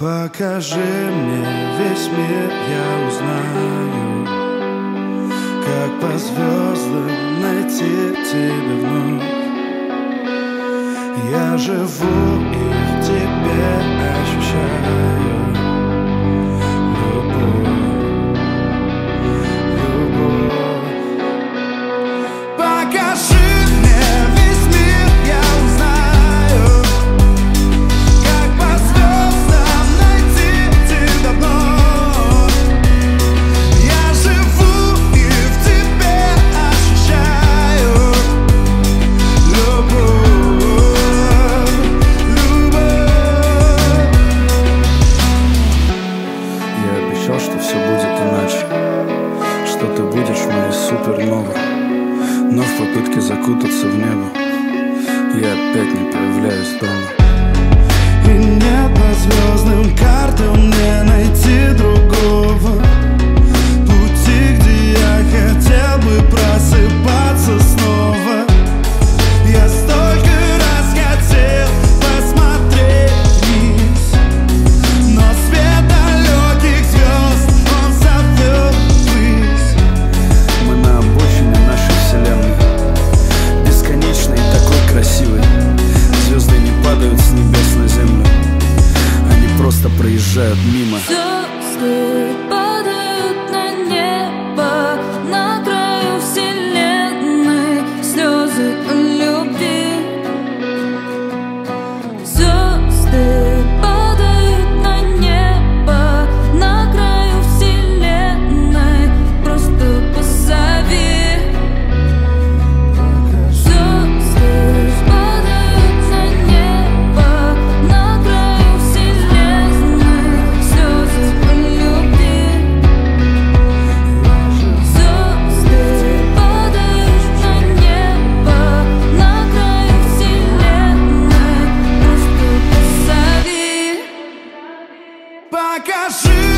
Покажи мне весь мир, я узнаю, как по звездам найти тебя вновь. Я живу и в тебе ощущаю. обречен, что все будет иначе Что ты будешь моей суперновой. Но в попытке закутаться в небо Я опять не появляюсь дома. просто проезжают мимо. Все acaso